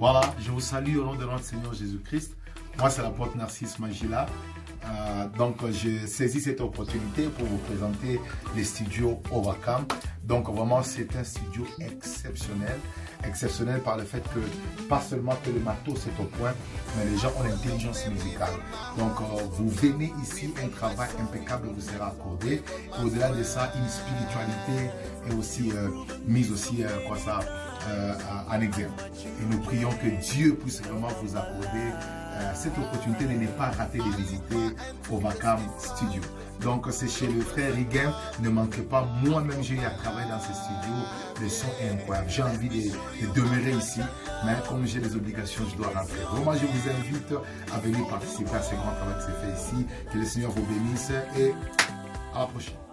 Voilà, je vous salue au nom de notre Seigneur Jésus-Christ. Moi, c'est l'apôtre Narcisse Magila. Euh, donc, j'ai saisi cette opportunité pour vous présenter les studios Ovacam. Donc, vraiment, c'est un studio exceptionnel. Exceptionnel par le fait que, pas seulement que le matos est au point, mais les gens ont l'intelligence musicale. Donc, euh, vous venez ici, un travail impeccable vous sera accordé. Au-delà de ça, une spiritualité est aussi euh, mise aussi, quoi ça, en exergue. Et nous prions que Dieu puisse vraiment vous accorder cette opportunité de ne pas rater de visiter au Vacam Studio. Donc c'est chez le frère Rigem, ne manquez pas, moi-même j'ai eu à travailler dans ce studio, le son est incroyable, j'ai envie de, de, demeurer ici, mais comme j'ai des obligations, je dois rentrer. Vraiment, je vous invite à venir participer à ce grand travail qui s'est fait ici, que le Seigneur vous bénisse et à la prochaine.